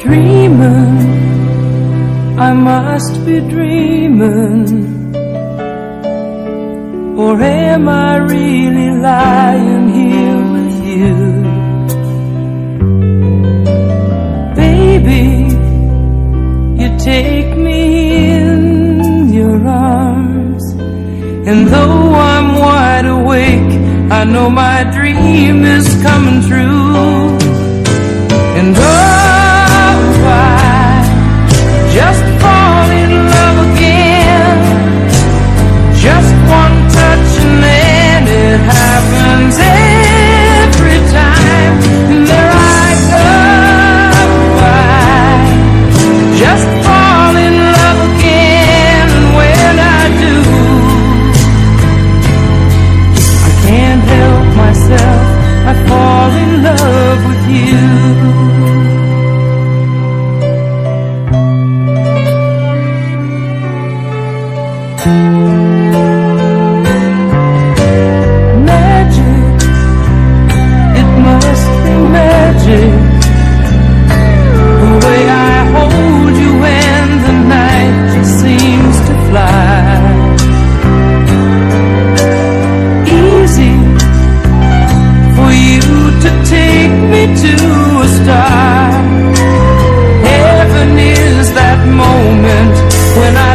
dreaming, I must be dreaming. Or am I really lying here with you? Baby, you take me in your arms. And though I'm wide awake, I know my dream is coming one that moment when I